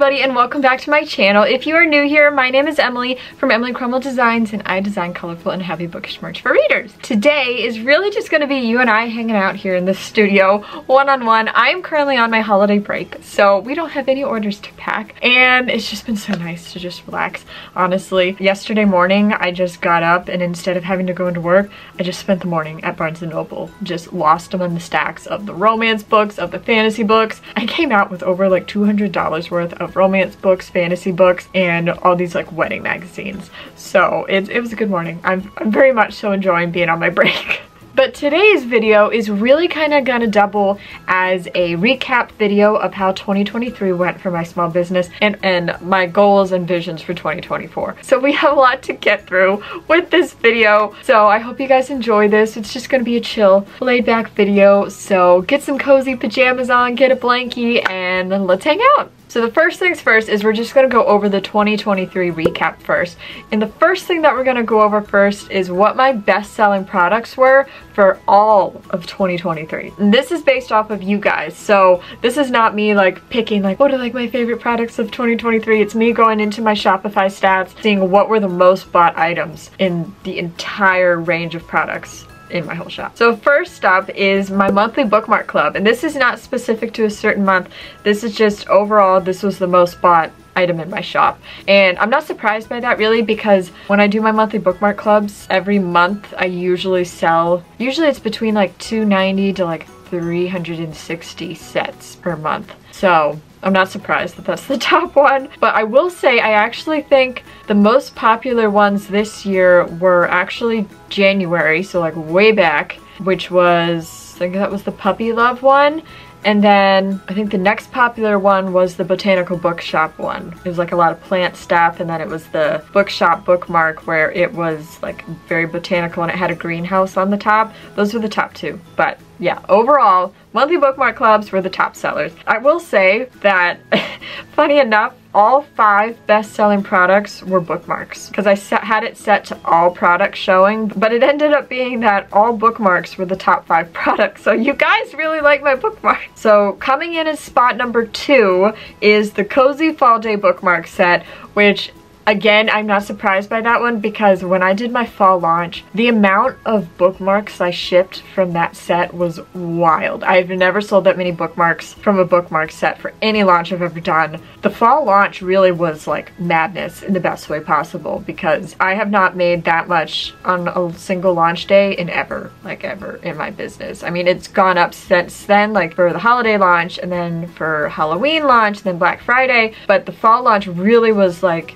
everybody and welcome back to my channel. If you are new here, my name is Emily from Emily Cromwell Designs and I design colorful and heavy bookish merch for readers. Today is really just going to be you and I hanging out here in the studio one-on-one. -on -one. I am currently on my holiday break, so we don't have any orders to pack and it's just been so nice to just relax, honestly. Yesterday morning, I just got up and instead of having to go into work, I just spent the morning at Barnes & Noble, just lost among the stacks of the romance books, of the fantasy books. I came out with over like $200 worth of romance books, fantasy books, and all these like wedding magazines. So it, it was a good morning. I'm, I'm very much so enjoying being on my break. But today's video is really kind of gonna double as a recap video of how 2023 went for my small business and, and my goals and visions for 2024. So we have a lot to get through with this video. So I hope you guys enjoy this. It's just gonna be a chill, laid back video. So get some cozy pajamas on, get a blankie, and let's hang out. So the first things first is we're just going to go over the 2023 recap first. And the first thing that we're going to go over first is what my best-selling products were for all of 2023. And this is based off of you guys. So this is not me like picking like what are like my favorite products of 2023. It's me going into my Shopify stats, seeing what were the most bought items in the entire range of products in my whole shop. So first up is my monthly bookmark club and this is not specific to a certain month. This is just overall this was the most bought item in my shop and I'm not surprised by that really because when I do my monthly bookmark clubs every month I usually sell usually it's between like 290 to like 360 sets per month so I'm not surprised that that's the top one. But I will say I actually think the most popular ones this year were actually January, so like way back, which was, I think that was the Puppy Love one. And then I think the next popular one was the Botanical Bookshop one. It was like a lot of plant stuff and then it was the bookshop bookmark where it was like very botanical and it had a greenhouse on the top. Those were the top two. But yeah, overall, monthly bookmark clubs were the top sellers. I will say that, funny enough, all five best-selling products were bookmarks because I set, had it set to all products showing but it ended up being that all bookmarks were the top five products so you guys really like my bookmark. So coming in as spot number two is the Cozy Fall Day bookmark set which Again, I'm not surprised by that one because when I did my fall launch, the amount of bookmarks I shipped from that set was wild. I've never sold that many bookmarks from a bookmark set for any launch I've ever done. The fall launch really was like madness in the best way possible because I have not made that much on a single launch day in ever, like ever in my business. I mean, it's gone up since then, like for the holiday launch and then for Halloween launch, and then Black Friday, but the fall launch really was like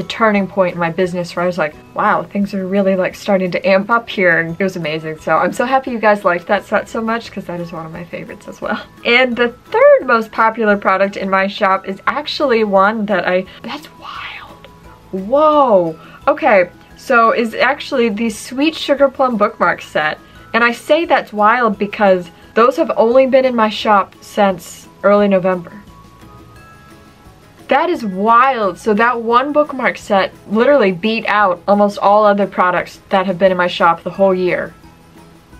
the turning point in my business where I was like, wow, things are really like starting to amp up here and it was amazing. So I'm so happy you guys liked that set so much because that is one of my favorites as well. And the third most popular product in my shop is actually one that I, that's wild. Whoa. Okay, so is actually the Sweet Sugar Plum bookmark set. And I say that's wild because those have only been in my shop since early November. That is wild. So that one bookmark set literally beat out almost all other products that have been in my shop the whole year.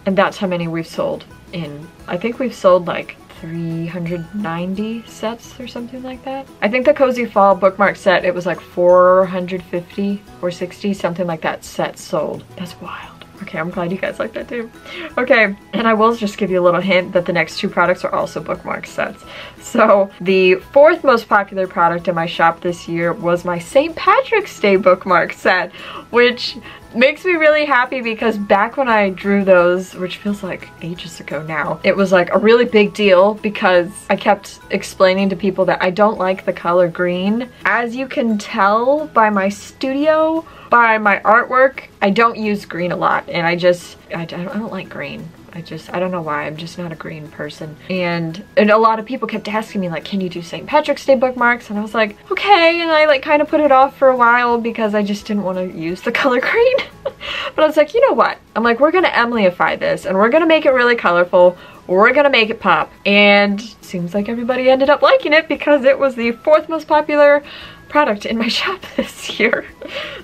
And that's how many we've sold in, I think we've sold like 390 sets or something like that. I think the Cozy Fall bookmark set, it was like 450 or 60, something like that set sold. That's wild. Okay, I'm glad you guys like that too. Okay, and I will just give you a little hint that the next two products are also bookmark sets. So the fourth most popular product in my shop this year was my St. Patrick's Day bookmark set, which makes me really happy because back when I drew those, which feels like ages ago now, it was like a really big deal because I kept explaining to people that I don't like the color green. As you can tell by my studio, by my artwork, I don't use green a lot and I just, I don't, I don't like green. I just, I don't know why, I'm just not a green person. And, and a lot of people kept asking me like, can you do St. Patrick's Day bookmarks? And I was like, okay. And I like kind of put it off for a while because I just didn't want to use the color green. but I was like, you know what? I'm like, we're going to Emilyify this and we're going to make it really colorful. We're going to make it pop. And seems like everybody ended up liking it because it was the fourth most popular product in my shop this year.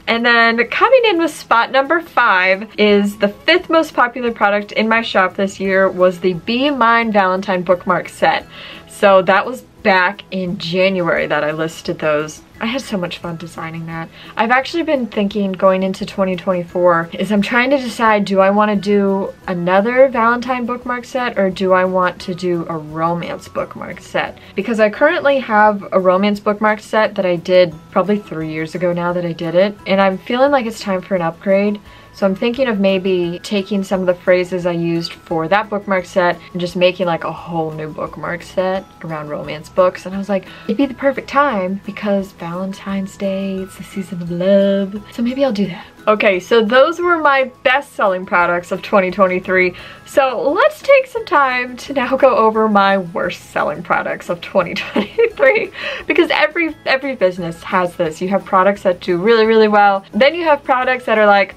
And then coming in with spot number five is the fifth most popular product in my shop this year was the Be Mine Valentine bookmark set. So that was back in January that I listed those. I had so much fun designing that. I've actually been thinking going into 2024 is I'm trying to decide do I want to do another Valentine bookmark set or do I want to do a romance bookmark set? Because I currently have a romance bookmark set that I did probably three years ago now that I did it and I'm feeling like it's time for an upgrade. So I'm thinking of maybe taking some of the phrases I used for that bookmark set and just making like a whole new bookmark set around romance books. And I was like, it'd be the perfect time because Valentine's Day, it's the season of love. So maybe I'll do that. Okay, so those were my best-selling products of 2023. So let's take some time to now go over my worst-selling products of 2023 because every every business has this. You have products that do really, really well. Then you have products that are like,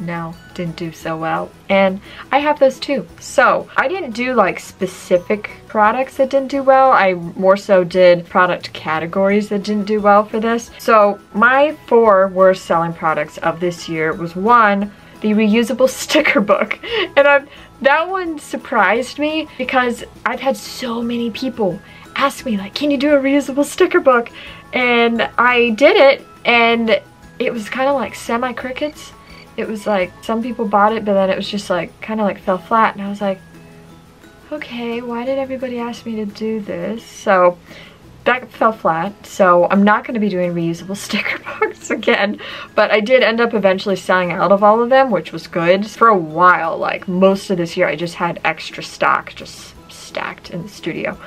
no, didn't do so well. And I have those too. So I didn't do like specific products that didn't do well. I more so did product categories that didn't do well for this. So my four worst selling products of this year was one, the reusable sticker book. And i that one surprised me because I've had so many people ask me like, can you do a reusable sticker book? And I did it and it was kind of like semi-crickets it was like some people bought it but then it was just like kind of like fell flat and I was like okay why did everybody ask me to do this? So that fell flat so I'm not going to be doing reusable sticker books again but I did end up eventually selling out of all of them which was good. For a while like most of this year I just had extra stock just stacked in the studio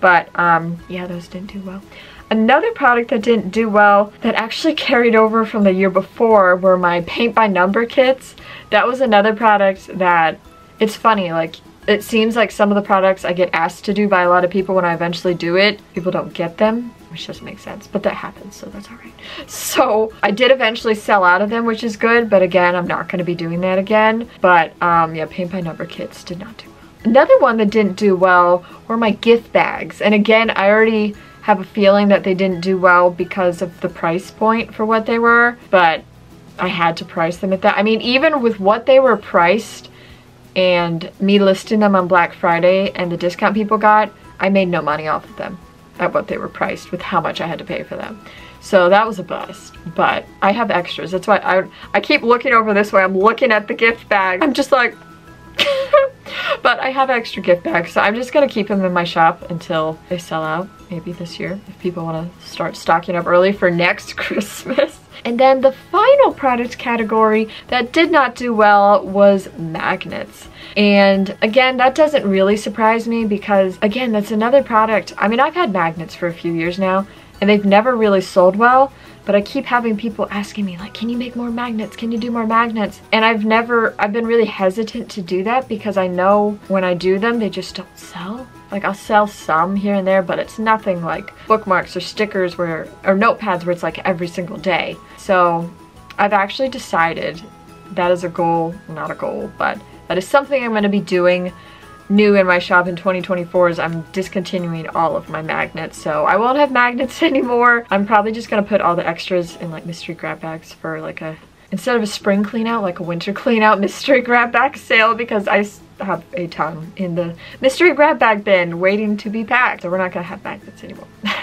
but um yeah those didn't do well Another product that didn't do well that actually carried over from the year before were my paint by number kits. That was another product that, it's funny, like it seems like some of the products I get asked to do by a lot of people when I eventually do it, people don't get them, which doesn't make sense, but that happens, so that's alright. So I did eventually sell out of them, which is good, but again, I'm not going to be doing that again. But um, yeah, paint by number kits did not do well. Another one that didn't do well were my gift bags. And again, I already have a feeling that they didn't do well because of the price point for what they were, but I had to price them at that. I mean, even with what they were priced and me listing them on Black Friday and the discount people got, I made no money off of them at what they were priced with how much I had to pay for them. So that was a bust, but I have extras. That's why I, I keep looking over this way. I'm looking at the gift bag. I'm just like, but I have extra gift bags, so I'm just gonna keep them in my shop until they sell out, maybe this year, if people wanna start stocking up early for next Christmas. And then the final product category that did not do well was magnets. And again, that doesn't really surprise me because again, that's another product. I mean, I've had magnets for a few years now and they've never really sold well, but I keep having people asking me like, can you make more magnets? Can you do more magnets? And I've never, I've been really hesitant to do that because I know when I do them, they just don't sell. Like I'll sell some here and there, but it's nothing like bookmarks or stickers where, or notepads where it's like every single day. So I've actually decided that is a goal, not a goal, but that is something I'm going to be doing new in my shop in 2024 is I'm discontinuing all of my magnets. So I won't have magnets anymore. I'm probably just going to put all the extras in like mystery grab bags for like a, instead of a spring clean out, like a winter clean out mystery grab bag sale because I have a ton in the mystery grab bag bin waiting to be packed. So we're not to have magnets anymore.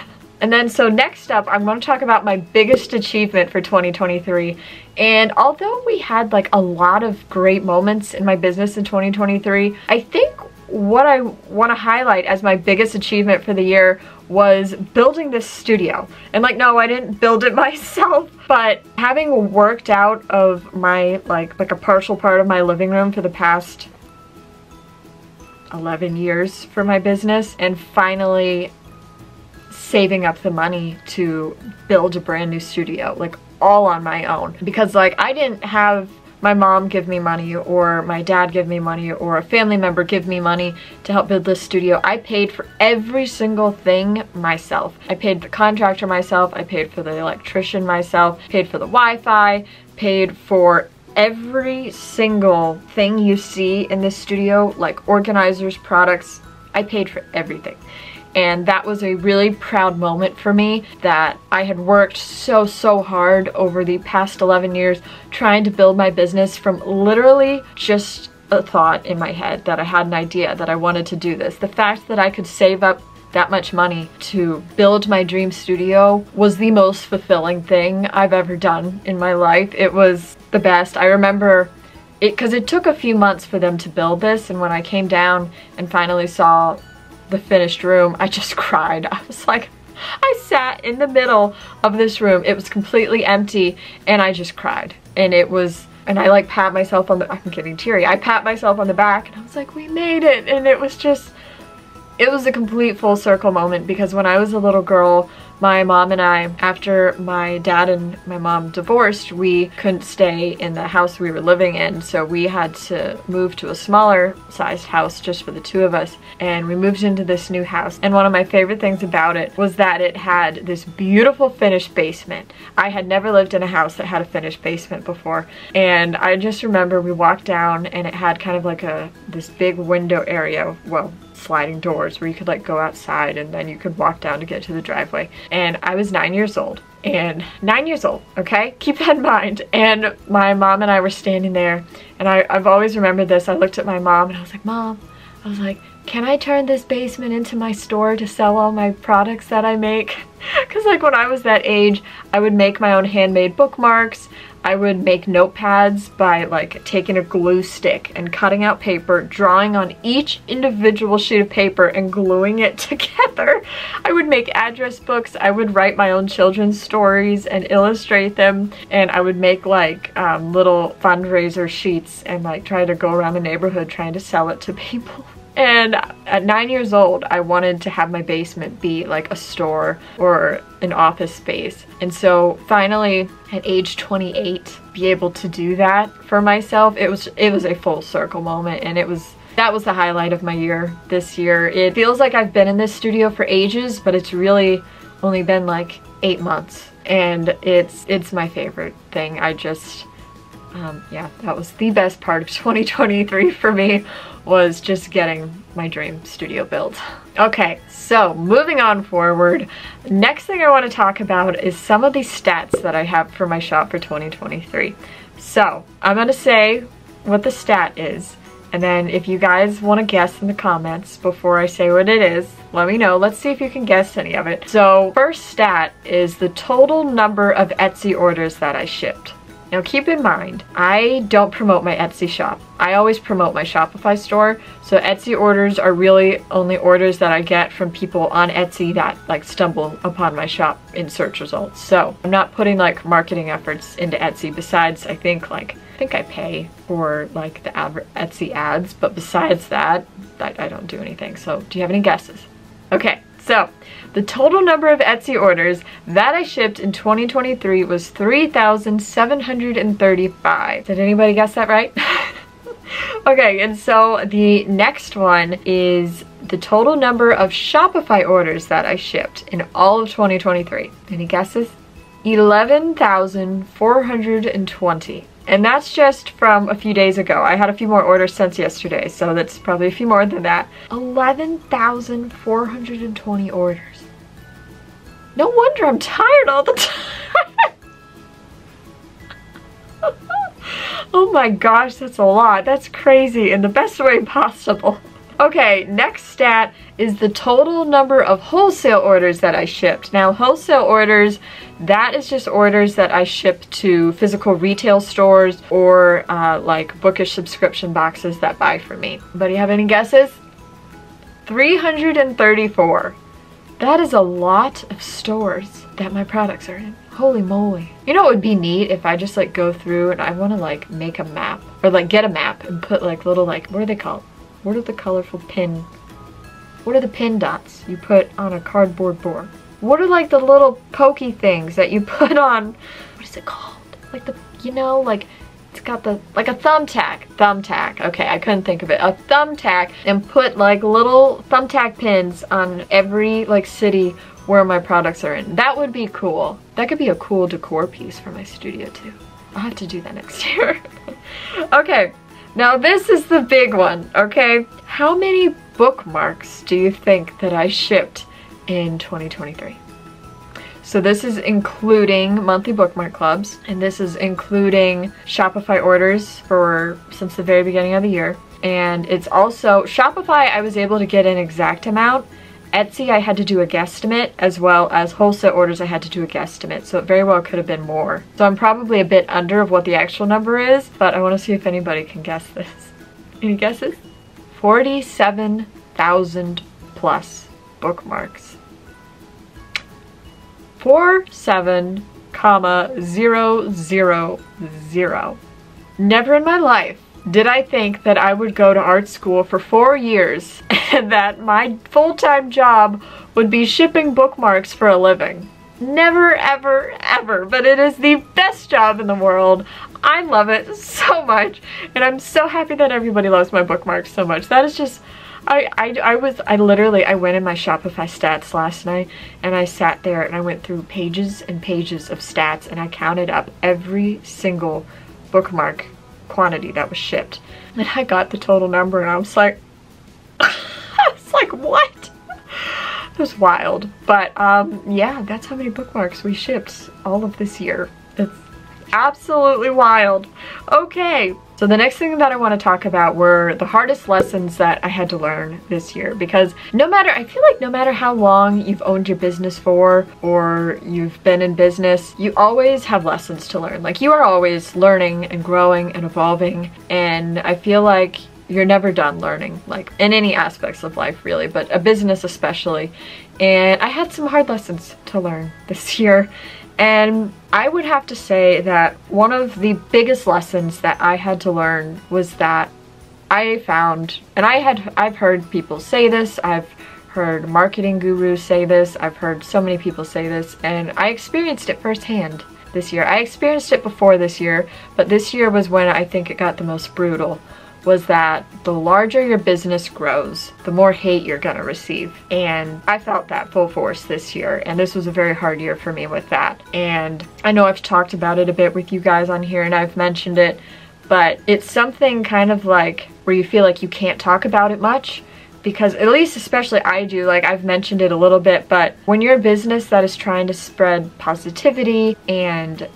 And then so next up, I'm to talk about my biggest achievement for 2023. And although we had like a lot of great moments in my business in 2023, I think what I want to highlight as my biggest achievement for the year was building this studio. And like, no, I didn't build it myself, but having worked out of my, like, like a partial part of my living room for the past 11 years for my business and finally saving up the money to build a brand new studio, like all on my own. Because like, I didn't have my mom give me money or my dad give me money or a family member give me money to help build this studio. I paid for every single thing myself. I paid the contractor myself, I paid for the electrician myself, paid for the Wi-Fi, paid for every single thing you see in this studio, like organizers, products, I paid for everything and that was a really proud moment for me that I had worked so so hard over the past 11 years trying to build my business from literally just a thought in my head that I had an idea that I wanted to do this. The fact that I could save up that much money to build my dream studio was the most fulfilling thing I've ever done in my life. It was the best. I remember it because it took a few months for them to build this and when I came down and finally saw the finished room, I just cried. I was like, I sat in the middle of this room. It was completely empty and I just cried. And it was, and I like pat myself on the, I'm getting teary. I pat myself on the back and I was like, we made it. And it was just, it was a complete full circle moment because when I was a little girl, my mom and I, after my dad and my mom divorced, we couldn't stay in the house we were living in, so we had to move to a smaller sized house just for the two of us. And we moved into this new house. And one of my favorite things about it was that it had this beautiful finished basement. I had never lived in a house that had a finished basement before. And I just remember we walked down and it had kind of like a this big window area, well, sliding doors where you could like go outside and then you could walk down to get to the driveway. And I was nine years old and nine years old, okay? Keep that in mind. And my mom and I were standing there and I, I've always remembered this. I looked at my mom and I was like, mom, I was like, can I turn this basement into my store to sell all my products that I make? Because like when I was that age, I would make my own handmade bookmarks. I would make notepads by like taking a glue stick and cutting out paper, drawing on each individual sheet of paper and gluing it together. I would make address books, I would write my own children's stories and illustrate them, and I would make like um, little fundraiser sheets and like try to go around the neighborhood trying to sell it to people. And at nine years old, I wanted to have my basement be like a store or an office space. And so finally at age 28, be able to do that for myself, it was, it was a full circle moment and it was that was the highlight of my year this year. It feels like I've been in this studio for ages, but it's really only been like eight months. And it's it's my favorite thing. I just, um, yeah, that was the best part of 2023 for me was just getting my dream studio built. Okay, so moving on forward, next thing I want to talk about is some of these stats that I have for my shop for 2023. So I'm going to say what the stat is, and then if you guys want to guess in the comments before I say what it is, let me know. Let's see if you can guess any of it. So first stat is the total number of Etsy orders that I shipped. Now keep in mind, I don't promote my Etsy shop. I always promote my Shopify store, so Etsy orders are really only orders that I get from people on Etsy that like stumble upon my shop in search results. So I'm not putting like marketing efforts into Etsy besides I think like I think I pay for like the Etsy ads, but besides that, I, I don't do anything. So do you have any guesses? Okay, so the total number of Etsy orders that I shipped in 2023 was 3,735. Did anybody guess that right? okay, and so the next one is the total number of Shopify orders that I shipped in all of 2023. Any guesses? 11,420. And that's just from a few days ago. I had a few more orders since yesterday, so that's probably a few more than that. 11,420 orders. No wonder I'm tired all the time. oh my gosh, that's a lot. That's crazy in the best way possible. Okay, next stat is the total number of wholesale orders that I shipped. Now, wholesale orders, that is just orders that I ship to physical retail stores or uh, like bookish subscription boxes that buy from me. You have any guesses? 334. That is a lot of stores that my products are in. Holy moly. You know it would be neat if I just like go through and I want to like make a map or like get a map and put like little like, what are they called? What are the colorful pin, what are the pin dots you put on a cardboard board? What are like the little pokey things that you put on, what is it called? Like the, you know, like it's got the, like a thumbtack. Thumbtack. Okay, I couldn't think of it. A thumbtack and put like little thumbtack pins on every like city where my products are in. That would be cool. That could be a cool decor piece for my studio too. I'll have to do that next year. okay, now this is the big one, okay? How many bookmarks do you think that I shipped in 2023? So this is including monthly bookmark clubs, and this is including Shopify orders for since the very beginning of the year. And it's also, Shopify I was able to get an exact amount. Etsy I had to do a guesstimate as well as wholesale orders I had to do a guesstimate so it very well could have been more. So I'm probably a bit under of what the actual number is but I want to see if anybody can guess this. Any guesses? 47,000 plus bookmarks. 47 comma zero zero zero. Never in my life did I think that I would go to art school for four years and that my full-time job would be shipping bookmarks for a living. Never, ever, ever, but it is the best job in the world. I love it so much, and I'm so happy that everybody loves my bookmarks so much. That is just, I, I, I was, I literally, I went in my Shopify stats last night, and I sat there and I went through pages and pages of stats, and I counted up every single bookmark quantity that was shipped. And I got the total number and I was like, I was like, what? It was wild. But um, yeah, that's how many bookmarks we shipped all of this year. It's absolutely wild. Okay, so the next thing that I want to talk about were the hardest lessons that I had to learn this year because no matter, I feel like no matter how long you've owned your business for or you've been in business, you always have lessons to learn. Like you are always learning and growing and evolving and I feel like you're never done learning, like in any aspects of life really, but a business especially. And I had some hard lessons to learn this year and I would have to say that one of the biggest lessons that I had to learn was that I found, and I had, I've heard people say this, I've heard marketing gurus say this, I've heard so many people say this, and I experienced it firsthand this year. I experienced it before this year, but this year was when I think it got the most brutal was that the larger your business grows, the more hate you're gonna receive. And I felt that full force this year, and this was a very hard year for me with that. And I know I've talked about it a bit with you guys on here, and I've mentioned it, but it's something kind of like where you feel like you can't talk about it much because at least especially I do, like I've mentioned it a little bit, but when you're a business that is trying to spread positivity and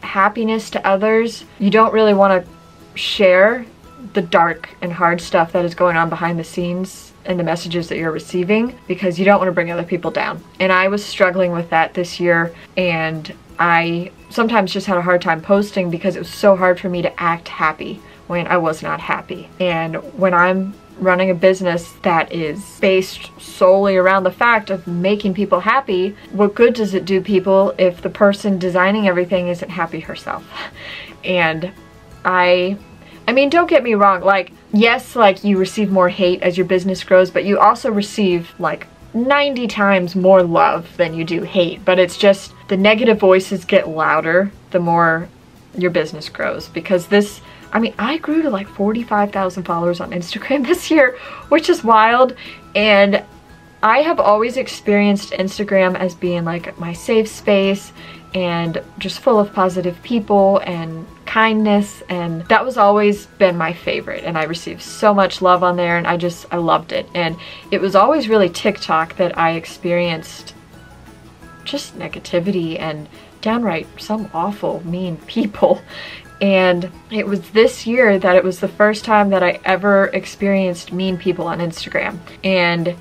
happiness to others, you don't really want to share the dark and hard stuff that is going on behind the scenes and the messages that you're receiving because you don't want to bring other people down. And I was struggling with that this year and I sometimes just had a hard time posting because it was so hard for me to act happy when I was not happy. And when I'm running a business that is based solely around the fact of making people happy, what good does it do people if the person designing everything isn't happy herself? And I I mean, don't get me wrong, like, yes, like, you receive more hate as your business grows, but you also receive, like, 90 times more love than you do hate, but it's just the negative voices get louder the more your business grows because this I mean I grew to like 45,000 followers on Instagram this year which is wild and I have always experienced Instagram as being like my safe space and just full of positive people and kindness and that was always been my favorite and I received so much love on there and I just I loved it. And it was always really TikTok that I experienced just negativity and downright some awful mean people. And it was this year that it was the first time that I ever experienced mean people on Instagram. And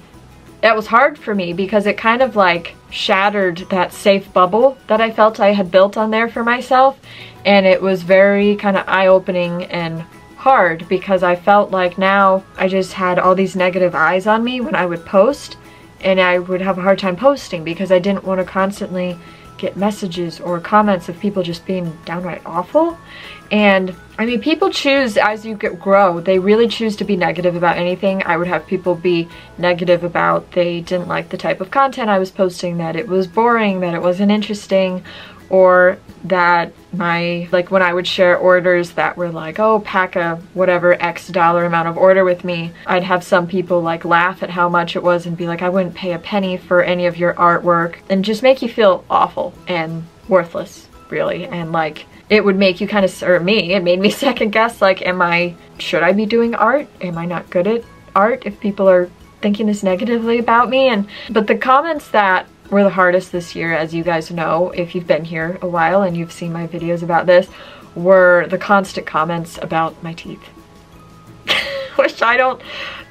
that was hard for me because it kind of like shattered that safe bubble that I felt I had built on there for myself and it was very kind of eye-opening and hard because I felt like now I just had all these negative eyes on me when I would post and I would have a hard time posting because I didn't want to constantly get messages or comments of people just being downright awful and I mean, people choose as you get, grow, they really choose to be negative about anything. I would have people be negative about they didn't like the type of content I was posting, that it was boring, that it wasn't interesting, or that my, like when I would share orders that were like, oh, pack a whatever X dollar amount of order with me, I'd have some people like laugh at how much it was and be like, I wouldn't pay a penny for any of your artwork, and just make you feel awful and worthless, really, and like, it would make you kind of, or me, it made me second guess, like, am I, should I be doing art? Am I not good at art if people are thinking this negatively about me? And, but the comments that were the hardest this year, as you guys know, if you've been here a while and you've seen my videos about this, were the constant comments about my teeth. Which I don't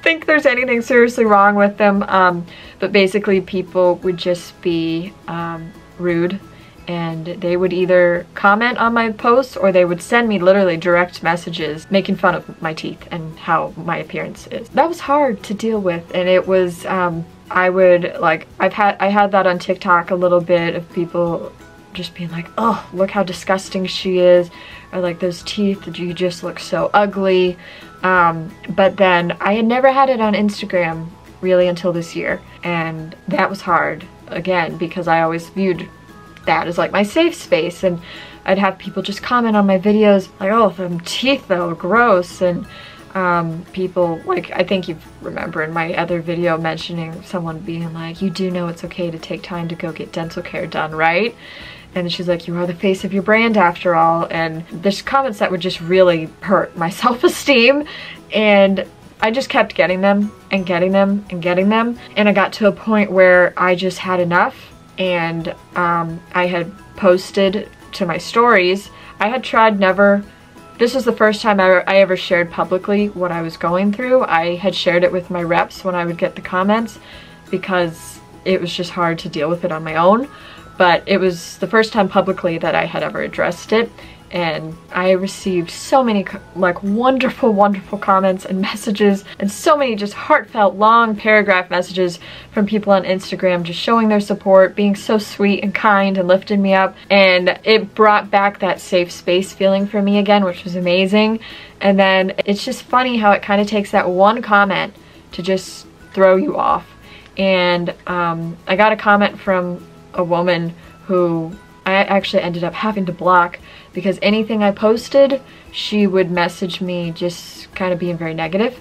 think there's anything seriously wrong with them. Um, but basically people would just be um, rude and they would either comment on my posts or they would send me literally direct messages making fun of my teeth and how my appearance is. That was hard to deal with and it was um, I would like I've had I had that on TikTok a little bit of people just being like oh look how disgusting she is or like those teeth you just look so ugly. Um, but then I had never had it on Instagram really until this year and that was hard again because I always viewed that as like my safe space and I'd have people just comment on my videos like oh them teeth though gross and um, people like I think you remember in my other video mentioning someone being like you do know it's okay to take time to go get dental care done right? And she's like you are the face of your brand after all. And there's comments that would just really hurt my self-esteem. And I just kept getting them and getting them and getting them. And I got to a point where I just had enough. And um, I had posted to my stories. I had tried never, this was the first time I, I ever shared publicly what I was going through. I had shared it with my reps when I would get the comments because it was just hard to deal with it on my own. But it was the first time publicly that I had ever addressed it and I received so many like wonderful wonderful comments and messages and so many just heartfelt long paragraph messages from people on Instagram just showing their support being so sweet and kind and lifting me up. And it brought back that safe space feeling for me again which was amazing. And then it's just funny how it kind of takes that one comment to just throw you off. And um, I got a comment from a woman who I actually ended up having to block because anything I posted, she would message me just kind of being very negative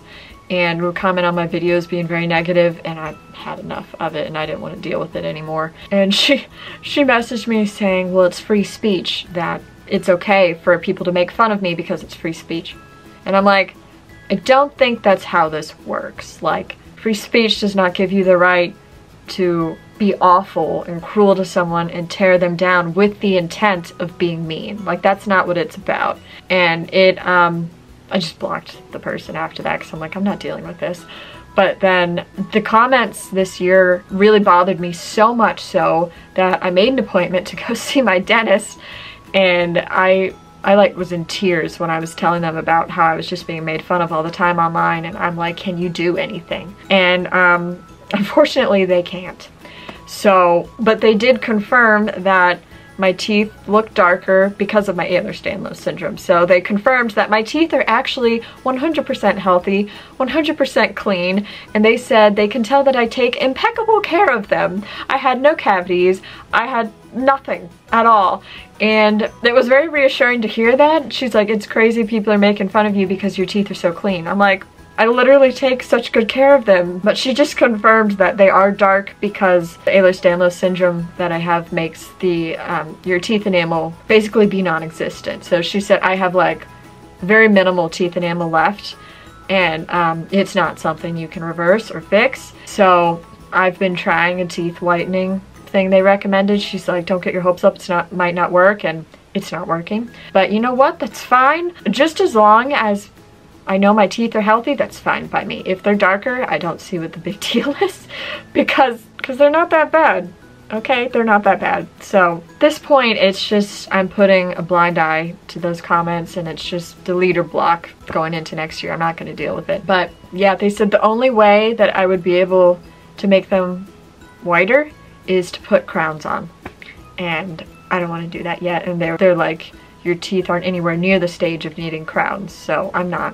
and would comment on my videos being very negative and I had enough of it and I didn't want to deal with it anymore. And she, she messaged me saying, well, it's free speech, that it's okay for people to make fun of me because it's free speech. And I'm like, I don't think that's how this works. Like, free speech does not give you the right to be awful and cruel to someone and tear them down with the intent of being mean. Like that's not what it's about. And it, um, I just blocked the person after that because I'm like, I'm not dealing with this. But then the comments this year really bothered me so much so that I made an appointment to go see my dentist and I I like was in tears when I was telling them about how I was just being made fun of all the time online and I'm like, can you do anything? And um, unfortunately they can't. So, but they did confirm that my teeth look darker because of my Ehlers-Danlos syndrome. So they confirmed that my teeth are actually 100% healthy, 100% clean, and they said they can tell that I take impeccable care of them. I had no cavities, I had nothing at all. And it was very reassuring to hear that. She's like, it's crazy people are making fun of you because your teeth are so clean. I'm like, I literally take such good care of them. But she just confirmed that they are dark because the Ehlers-Danlos syndrome that I have makes the um, your teeth enamel basically be non-existent. So she said I have like very minimal teeth enamel left and um, it's not something you can reverse or fix. So I've been trying a teeth whitening thing they recommended. She's like, don't get your hopes up, it's not might not work and it's not working. But you know what? That's fine. Just as long as I know my teeth are healthy, that's fine by me. If they're darker, I don't see what the big deal is because because they're not that bad. Okay, they're not that bad. So this point, it's just I'm putting a blind eye to those comments and it's just delete or block going into next year. I'm not going to deal with it. But yeah, they said the only way that I would be able to make them whiter is to put crowns on. And I don't want to do that yet. And they're, they're like, your teeth aren't anywhere near the stage of needing crowns. So I'm not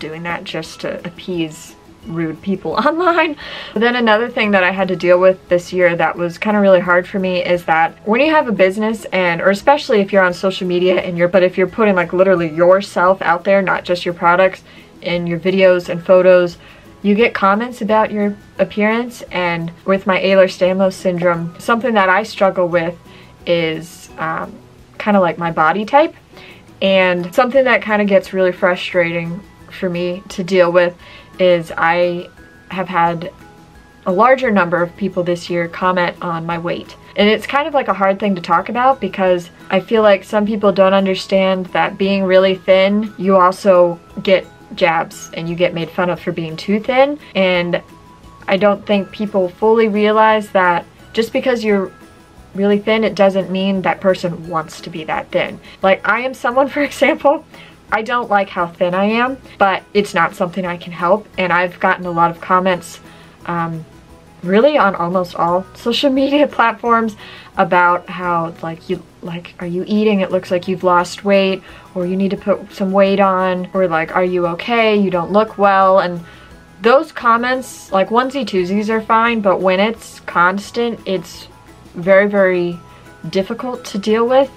doing that just to appease rude people online. But then another thing that I had to deal with this year that was kind of really hard for me is that when you have a business and or especially if you're on social media and you're but if you're putting like literally yourself out there, not just your products in your videos and photos, you get comments about your appearance and with my Ehlers-Danlos syndrome, something that I struggle with is um, kind of like my body type and something that kind of gets really frustrating for me to deal with is I have had a larger number of people this year comment on my weight. And it's kind of like a hard thing to talk about because I feel like some people don't understand that being really thin, you also get jabs and you get made fun of for being too thin. And I don't think people fully realize that just because you're really thin, it doesn't mean that person wants to be that thin. Like I am someone, for example, I don't like how thin I am, but it's not something I can help. And I've gotten a lot of comments um, really on almost all social media platforms about how like you like are you eating it looks like you've lost weight or you need to put some weight on or like are you okay you don't look well and those comments like onesie twosies are fine but when it's constant it's very very difficult to deal with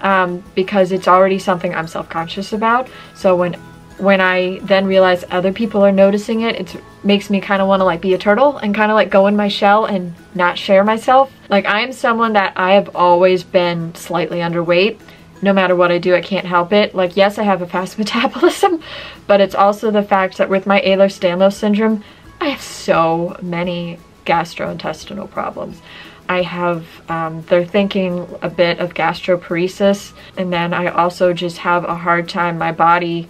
um, because it's already something I'm self-conscious about so when when I then realize other people are noticing it, it makes me kind of want to like be a turtle and kind of like go in my shell and not share myself. Like I am someone that I have always been slightly underweight. No matter what I do, I can't help it. Like yes, I have a fast metabolism, but it's also the fact that with my Ehlers-Danlos syndrome, I have so many gastrointestinal problems. I have, um, they're thinking a bit of gastroparesis, and then I also just have a hard time, my body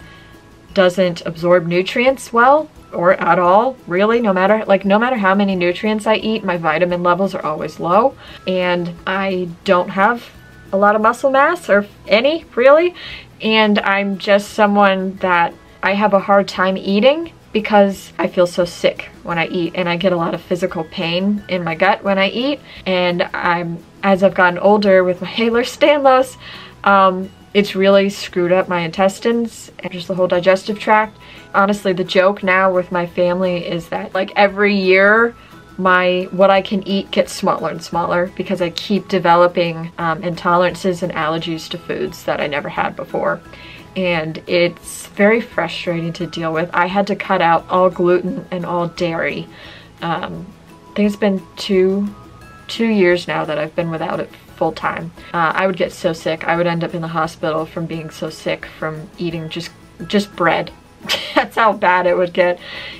doesn't absorb nutrients well or at all really no matter like no matter how many nutrients I eat my vitamin levels are always low and I don't have a lot of muscle mass or any really and I'm just someone that I have a hard time eating because I feel so sick when I eat and I get a lot of physical pain in my gut when I eat and I'm as I've gotten older with my Ehlers-Danlos um, it's really screwed up my intestines and just the whole digestive tract. Honestly, the joke now with my family is that like every year my what I can eat gets smaller and smaller because I keep developing um, intolerances and allergies to foods that I never had before. And it's very frustrating to deal with. I had to cut out all gluten and all dairy. Um, I think it's been two, two years now that I've been without it full time. Uh, I would get so sick. I would end up in the hospital from being so sick from eating just just bread. That's how bad it would get.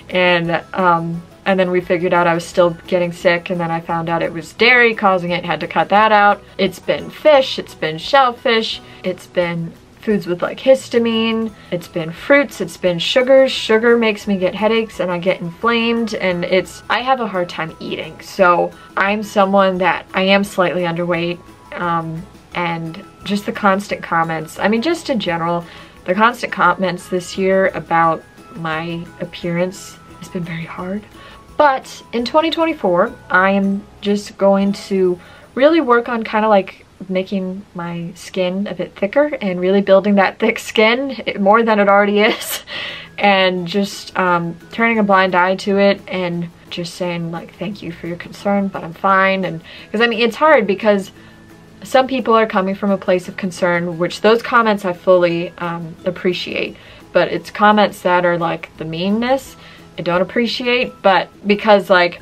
And um, and then we figured out I was still getting sick and then I found out it was dairy causing it, had to cut that out. It's been fish, it's been shellfish, it's been foods with like histamine, it's been fruits, it's been sugars. Sugar makes me get headaches and I get inflamed and it's, I have a hard time eating. So I'm someone that I am slightly underweight um, and just the constant comments, I mean just in general, the constant comments this year about my appearance has been very hard. But in 2024, I am just going to really work on kind of like making my skin a bit thicker and really building that thick skin more than it already is. And just um, turning a blind eye to it and just saying like thank you for your concern but I'm fine. And because I mean it's hard because some people are coming from a place of concern which those comments I fully um, appreciate. But it's comments that are like the meanness I don't appreciate. But because like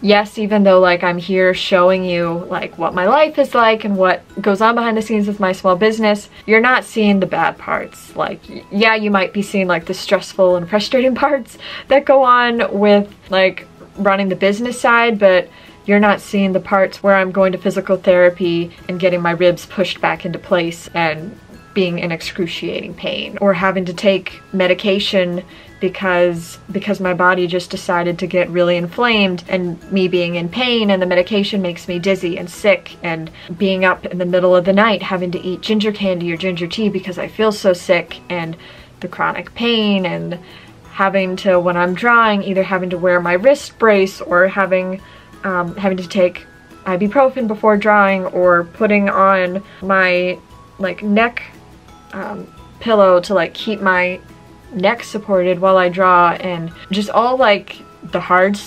yes, even though like I'm here showing you like what my life is like and what goes on behind the scenes with my small business, you're not seeing the bad parts. Like, yeah, you might be seeing like the stressful and frustrating parts that go on with like running the business side, but you're not seeing the parts where I'm going to physical therapy and getting my ribs pushed back into place and being in excruciating pain or having to take medication because because my body just decided to get really inflamed and me being in pain and the medication makes me dizzy and sick and being up in the middle of the night having to eat ginger candy or ginger tea because I feel so sick and the chronic pain and having to when I'm drawing either having to wear my wrist brace or having um, having to take ibuprofen before drawing or putting on my like neck um, pillow to like keep my neck supported while I draw and just all like the hard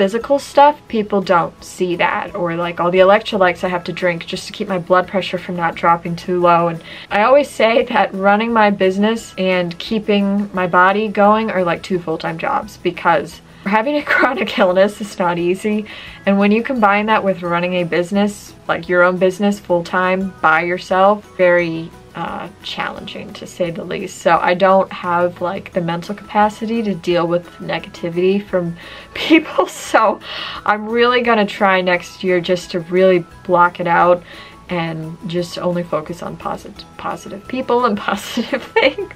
physical stuff, people don't see that. Or like all the electrolytes I have to drink just to keep my blood pressure from not dropping too low. And I always say that running my business and keeping my body going are like two full-time jobs because having a chronic illness is not easy. And when you combine that with running a business, like your own business full-time by yourself, very uh, challenging to say the least. So I don't have like the mental capacity to deal with negativity from people. So I'm really gonna try next year just to really block it out and just only focus on positive positive people and positive things.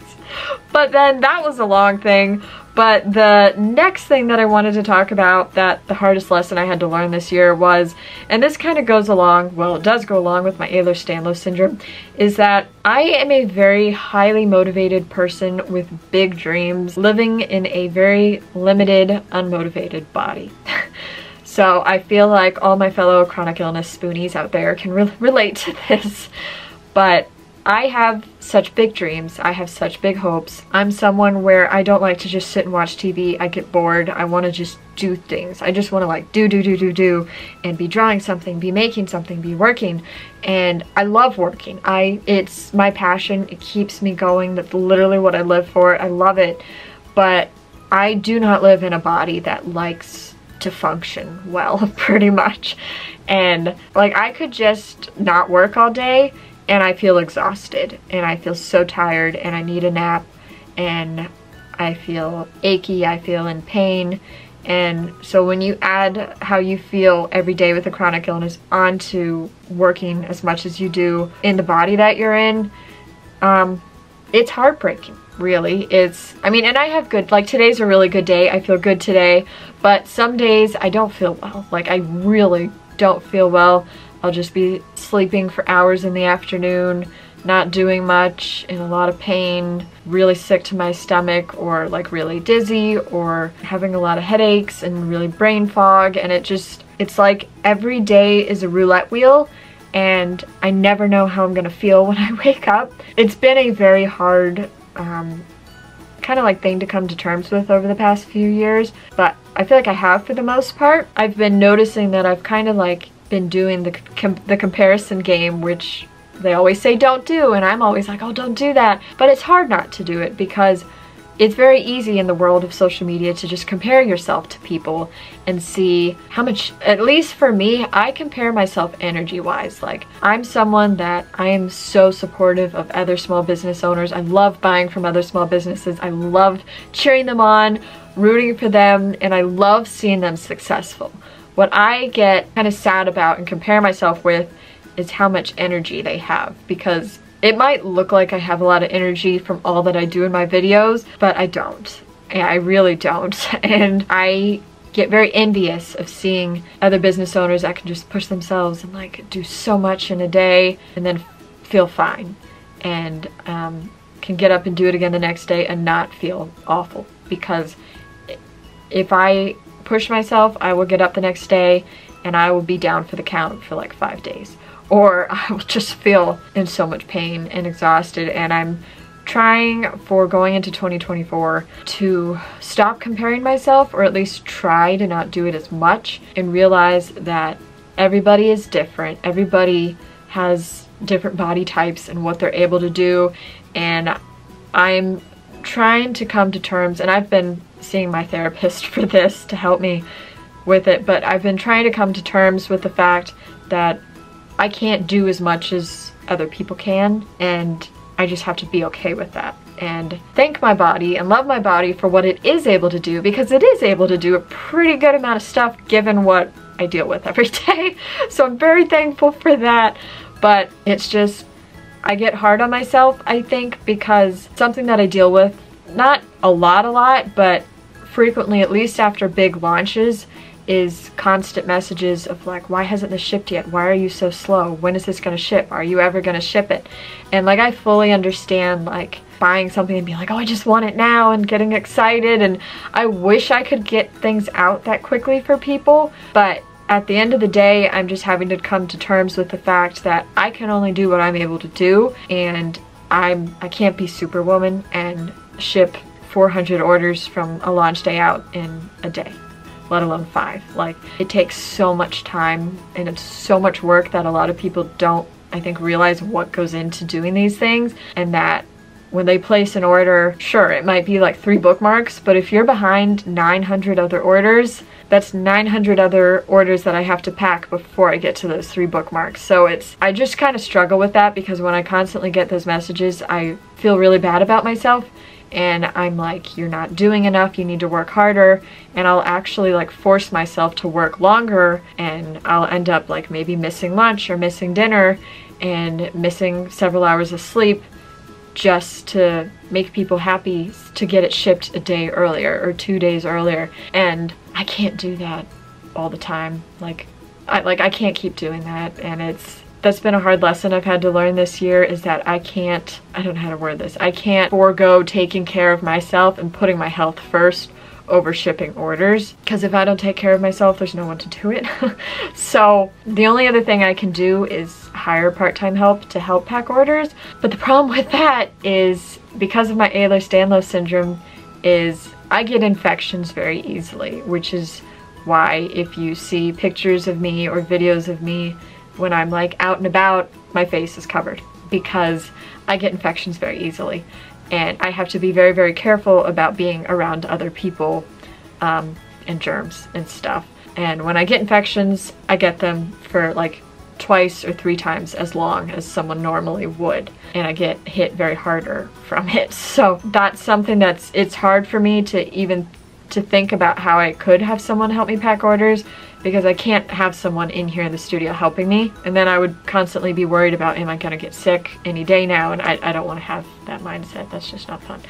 But then that was a long thing. But the next thing that I wanted to talk about that the hardest lesson I had to learn this year was, and this kind of goes along, well it does go along with my Ehlers-Danlos syndrome, is that I am a very highly motivated person with big dreams, living in a very limited, unmotivated body. so I feel like all my fellow chronic illness spoonies out there can re relate to this. But I have such big dreams. I have such big hopes. I'm someone where I don't like to just sit and watch TV. I get bored. I want to just do things. I just want to like do, do, do, do, do, and be drawing something, be making something, be working. And I love working. I, it's my passion. It keeps me going. That's literally what I live for. I love it. But I do not live in a body that likes to function well, pretty much. And like I could just not work all day and I feel exhausted and I feel so tired and I need a nap and I feel achy, I feel in pain. And so when you add how you feel every day with a chronic illness onto working as much as you do in the body that you're in, um, it's heartbreaking, really. It's, I mean, and I have good, like today's a really good day. I feel good today, but some days I don't feel well. Like I really don't feel well. I'll just be sleeping for hours in the afternoon, not doing much, in a lot of pain, really sick to my stomach or like really dizzy or having a lot of headaches and really brain fog and it just, it's like every day is a roulette wheel and I never know how I'm gonna feel when I wake up. It's been a very hard um, kind of like thing to come to terms with over the past few years, but I feel like I have for the most part. I've been noticing that I've kind of like been doing the, com the comparison game, which they always say don't do, and I'm always like, oh, don't do that. But it's hard not to do it because it's very easy in the world of social media to just compare yourself to people and see how much, at least for me, I compare myself energy-wise. Like, I'm someone that I am so supportive of other small business owners. I love buying from other small businesses. I love cheering them on, rooting for them, and I love seeing them successful. What I get kind of sad about and compare myself with is how much energy they have because it might look like I have a lot of energy from all that I do in my videos, but I don't. I really don't. And I get very envious of seeing other business owners that can just push themselves and like do so much in a day and then feel fine and um, can get up and do it again the next day and not feel awful because if I push myself, I will get up the next day and I will be down for the count for like five days. Or I will just feel in so much pain and exhausted and I'm trying for going into 2024 to stop comparing myself or at least try to not do it as much and realize that everybody is different. Everybody has different body types and what they're able to do and I'm trying to come to terms and I've been seeing my therapist for this to help me with it, but I've been trying to come to terms with the fact that I can't do as much as other people can, and I just have to be okay with that and thank my body and love my body for what it is able to do because it is able to do a pretty good amount of stuff given what I deal with every day. So I'm very thankful for that, but it's just, I get hard on myself, I think, because something that I deal with, not a lot a lot, but frequently, at least after big launches, is constant messages of like, why hasn't this shipped yet? Why are you so slow? When is this gonna ship? Are you ever gonna ship it? And like, I fully understand like buying something and being like, oh, I just want it now and getting excited. And I wish I could get things out that quickly for people, but at the end of the day, I'm just having to come to terms with the fact that I can only do what I'm able to do and I'm I can't be superwoman and ship 400 orders from a launch day out in a day let alone five like it takes so much time and it's so much work that a lot of people don't I think realize what goes into doing these things and that when they place an order sure it might be like three bookmarks but if you're behind 900 other orders that's 900 other orders that I have to pack before I get to those three bookmarks. So it's, I just kind of struggle with that because when I constantly get those messages, I feel really bad about myself and I'm like, you're not doing enough, you need to work harder, and I'll actually like force myself to work longer, and I'll end up like maybe missing lunch or missing dinner, and missing several hours of sleep just to make people happy to get it shipped a day earlier or two days earlier. And I can't do that all the time. Like, I, like I can't keep doing that. And it's, that's been a hard lesson I've had to learn this year is that I can't, I don't know how to word this, I can't forego taking care of myself and putting my health first over shipping orders. Because if I don't take care of myself there's no one to do it. So the only other thing I can do is hire part-time help to help pack orders. But the problem with that is because of my Ehlers-Danlos syndrome is I get infections very easily which is why if you see pictures of me or videos of me when I'm like out and about my face is covered because I get infections very easily. And I have to be very, very careful about being around other people um, and germs and stuff. And when I get infections, I get them for like twice or three times as long as someone normally would. And I get hit very harder from it. So that's something that's it's hard for me to even to think about how I could have someone help me pack orders because I can't have someone in here in the studio helping me. And then I would constantly be worried about, am I gonna get sick any day now? And I, I don't wanna have that mindset, that's just not fun.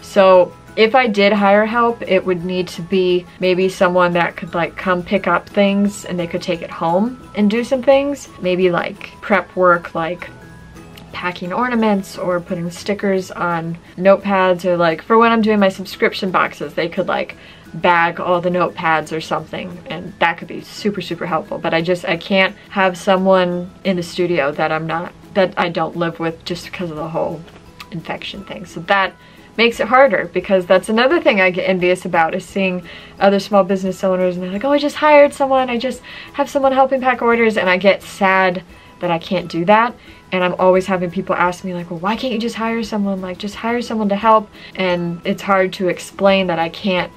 So if I did hire help, it would need to be maybe someone that could like come pick up things and they could take it home and do some things. Maybe like prep work, like packing ornaments or putting stickers on notepads or like for when I'm doing my subscription boxes, they could like bag all the notepads or something and that could be super super helpful. But I just I can't have someone in the studio that I'm not that I don't live with just because of the whole infection thing. So that makes it harder because that's another thing I get envious about is seeing other small business owners and they're like oh I just hired someone. I just have someone helping pack orders. And I get sad that I can't do that. And I'm always having people ask me like well why can't you just hire someone? Like just hire someone to help. And it's hard to explain that I can't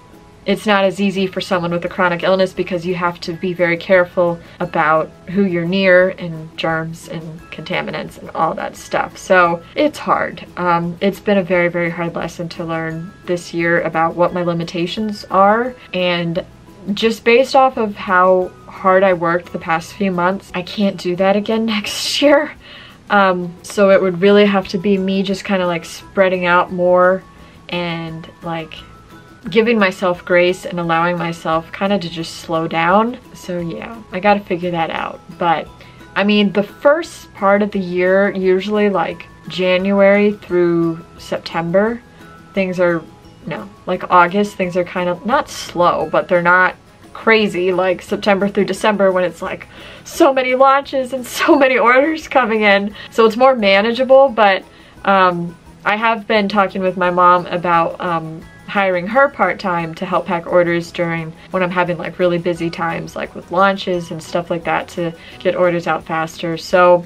it's not as easy for someone with a chronic illness because you have to be very careful about who you're near and germs and contaminants and all that stuff. So it's hard. Um, it's been a very, very hard lesson to learn this year about what my limitations are. And just based off of how hard I worked the past few months, I can't do that again next year. Um, so it would really have to be me just kind of like spreading out more and like giving myself grace and allowing myself kind of to just slow down. So yeah, I gotta figure that out. But I mean, the first part of the year, usually like January through September, things are, no, like August, things are kind of not slow, but they're not crazy like September through December when it's like so many launches and so many orders coming in. So it's more manageable, but um, I have been talking with my mom about um, hiring her part-time to help pack orders during when I'm having like really busy times like with launches and stuff like that to get orders out faster. So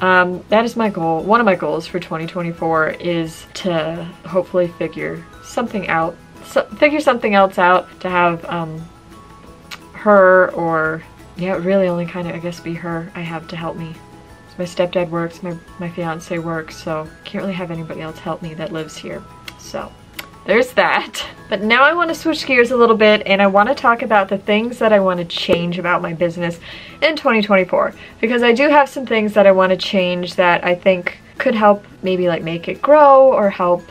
um, that is my goal. One of my goals for 2024 is to hopefully figure something out, so, figure something else out to have um, her or yeah, really only kind of I guess be her I have to help me. my stepdad works, my, my fiance works, so can't really have anybody else help me that lives here. So there's that. But now I want to switch gears a little bit and I want to talk about the things that I want to change about my business in 2024 because I do have some things that I want to change that I think could help maybe like make it grow or help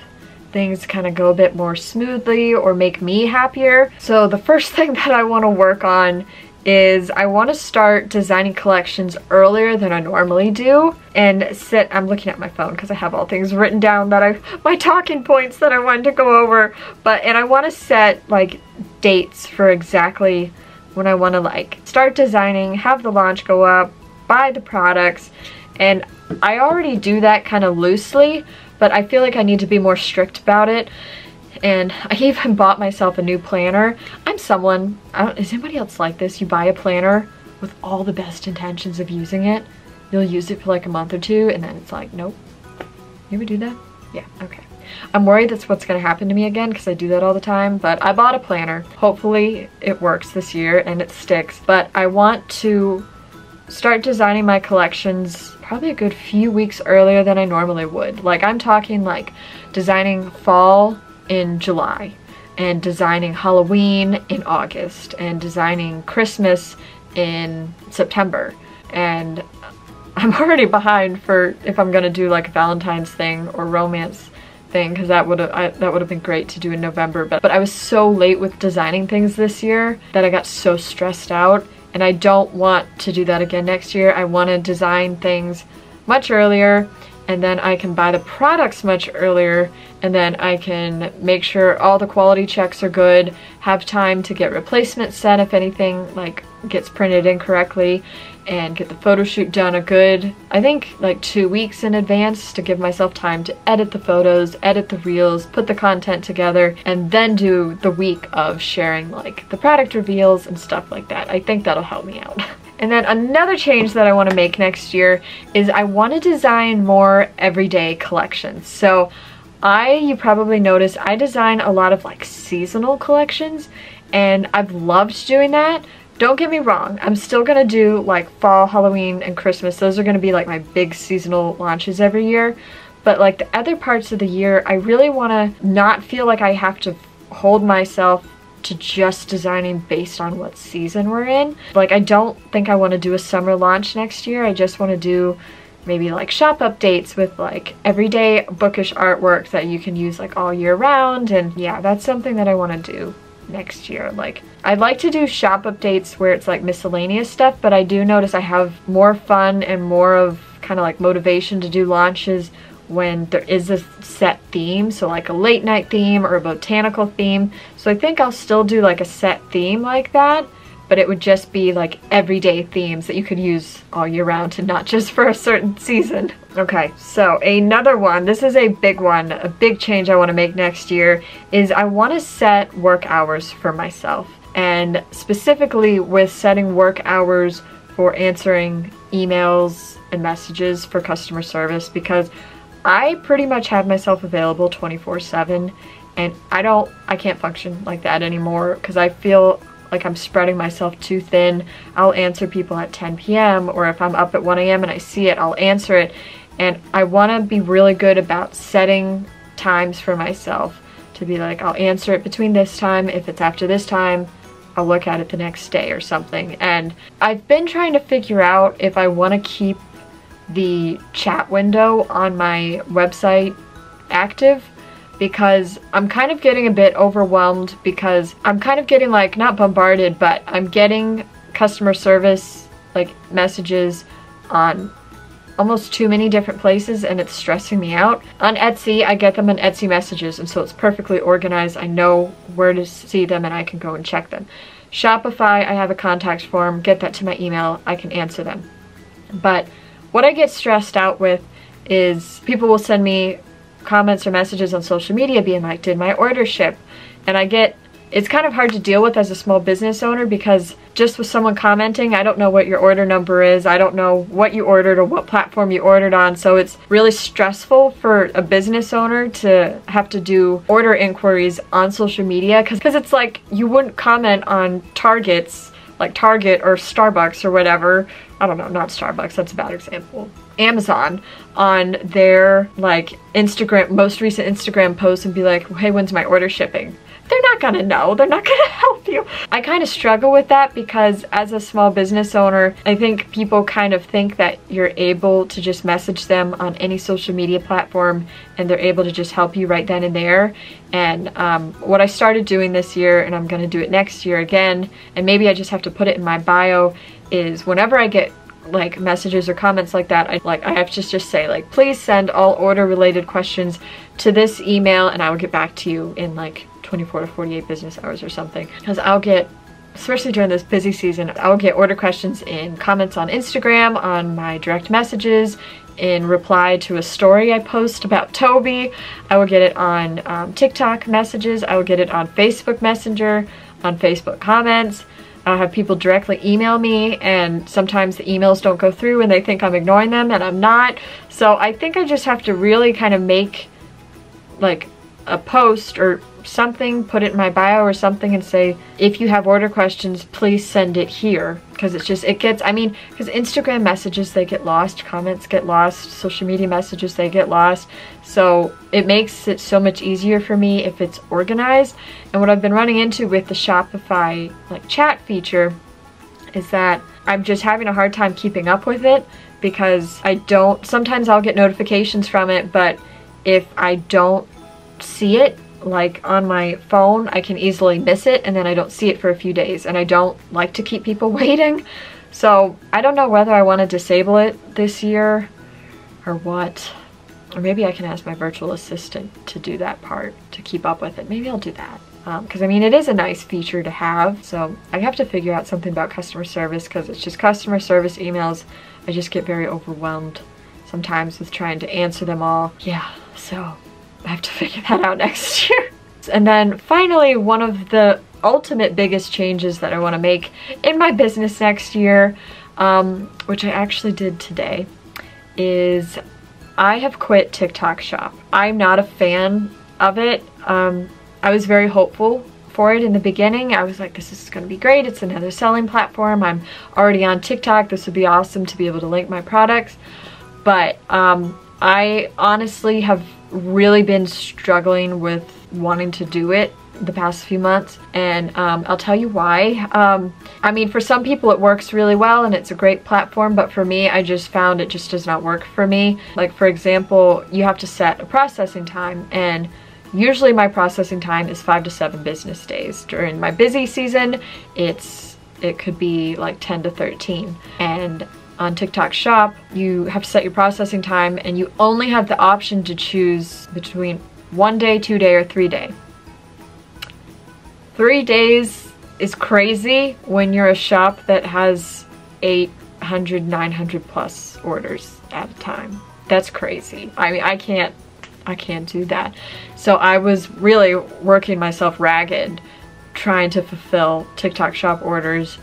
things kind of go a bit more smoothly or make me happier. So the first thing that I want to work on is I want to start designing collections earlier than I normally do and sit I'm looking at my phone because I have all things written down that I my talking points that I wanted to go over but and I want to set like dates for exactly when I want to like start designing have the launch go up buy the products and I already do that kind of loosely but I feel like I need to be more strict about it and I even bought myself a new planner. I'm someone, is anybody else like this? You buy a planner with all the best intentions of using it. You'll use it for like a month or two and then it's like, nope. You ever do that? Yeah, okay. I'm worried that's what's to happen to me again because I do that all the time, but I bought a planner. Hopefully it works this year and it sticks, but I want to start designing my collections probably a good few weeks earlier than I normally would. Like I'm talking like designing fall in July and designing Halloween in August and designing Christmas in September and I'm already behind for if I'm gonna do like a Valentine's thing or romance thing because that would have that would have been great to do in November but but I was so late with designing things this year that I got so stressed out and I don't want to do that again next year. I want to design things much earlier and then I can buy the products much earlier and then I can make sure all the quality checks are good, have time to get replacements sent if anything like gets printed incorrectly and get the photo shoot done a good, I think like two weeks in advance to give myself time to edit the photos, edit the reels, put the content together, and then do the week of sharing like the product reveals and stuff like that. I think that'll help me out. And then another change that I want to make next year is I want to design more everyday collections. So I, you probably noticed, I design a lot of like seasonal collections and I've loved doing that. Don't get me wrong, I'm still gonna do like fall, Halloween, and Christmas. Those are gonna be like my big seasonal launches every year. But like the other parts of the year, I really wanna not feel like I have to hold myself to just designing based on what season we're in. Like I don't think I want to do a summer launch next year. I just want to do maybe like shop updates with like everyday bookish artwork that you can use like all year round and yeah that's something that I want to do next year like I'd like to do shop updates where it's like miscellaneous stuff but I do notice I have more fun and more of kind of like motivation to do launches when there is a set theme, so like a late night theme or a botanical theme. So I think I'll still do like a set theme like that, but it would just be like everyday themes that you could use all year round and not just for a certain season. Okay, so another one, this is a big one, a big change I want to make next year, is I want to set work hours for myself. And specifically with setting work hours for answering emails and messages for customer service because I pretty much have myself available 24 7 and I don't, I can't function like that anymore because I feel like I'm spreading myself too thin. I'll answer people at 10 p.m. or if I'm up at 1 a.m. and I see it, I'll answer it. And I want to be really good about setting times for myself to be like, I'll answer it between this time. If it's after this time, I'll look at it the next day or something. And I've been trying to figure out if I want to keep the chat window on my website active because I'm kind of getting a bit overwhelmed because I'm kind of getting like not bombarded but I'm getting customer service like messages on almost too many different places and it's stressing me out. On Etsy, I get them in Etsy messages and so it's perfectly organized. I know where to see them and I can go and check them. Shopify, I have a contact form, get that to my email, I can answer them. But what I get stressed out with is people will send me comments or messages on social media being like, did my order ship? And I get, it's kind of hard to deal with as a small business owner because just with someone commenting, I don't know what your order number is. I don't know what you ordered or what platform you ordered on. So it's really stressful for a business owner to have to do order inquiries on social media because it's like you wouldn't comment on Target's like Target or Starbucks or whatever, I don't know, not Starbucks, that's a bad example, Amazon on their like Instagram, most recent Instagram post and be like, hey, when's my order shipping? they're not gonna know. They're not gonna help you. I kind of struggle with that because as a small business owner, I think people kind of think that you're able to just message them on any social media platform and they're able to just help you right then and there. And um, what I started doing this year, and I'm gonna do it next year again, and maybe I just have to put it in my bio, is whenever I get like messages or comments like that, I like I have to just say like, please send all order related questions to this email and I will get back to you in like 24 to 48 business hours or something. Because I'll get, especially during this busy season, I'll get order questions in comments on Instagram, on my direct messages, in reply to a story I post about Toby. I will get it on um, TikTok messages. I will get it on Facebook Messenger, on Facebook comments. I'll have people directly email me and sometimes the emails don't go through and they think I'm ignoring them and I'm not. So I think I just have to really kind of make like a post or something, put it in my bio or something and say, if you have order questions, please send it here. Because it's just, it gets, I mean, because Instagram messages, they get lost, comments get lost, social media messages, they get lost. So it makes it so much easier for me if it's organized. And what I've been running into with the Shopify like chat feature is that I'm just having a hard time keeping up with it because I don't, sometimes I'll get notifications from it, but if I don't see it, like on my phone, I can easily miss it and then I don't see it for a few days and I don't like to keep people waiting. So I don't know whether I want to disable it this year or what. Or maybe I can ask my virtual assistant to do that part, to keep up with it. Maybe I'll do that. Because, um, I mean, it is a nice feature to have. So I have to figure out something about customer service because it's just customer service emails. I just get very overwhelmed sometimes with trying to answer them all. Yeah, so I have to figure that out next year. And then finally, one of the ultimate biggest changes that I want to make in my business next year, um, which I actually did today, is I have quit TikTok Shop. I'm not a fan of it. Um, I was very hopeful for it in the beginning. I was like, this is going to be great. It's another selling platform. I'm already on TikTok. This would be awesome to be able to link my products. But um, I honestly have really been struggling with wanting to do it the past few months and um, I'll tell you why. Um, I mean for some people it works really well and it's a great platform but for me I just found it just does not work for me. Like for example you have to set a processing time and usually my processing time is five to seven business days. During my busy season it's it could be like 10 to 13 and on TikTok shop you have to set your processing time and you only have the option to choose between one day, two day, or three day. Three days is crazy when you're a shop that has 800, 900 plus orders at a time. That's crazy. I mean, I can't, I can't do that. So I was really working myself ragged trying to fulfill TikTok shop orders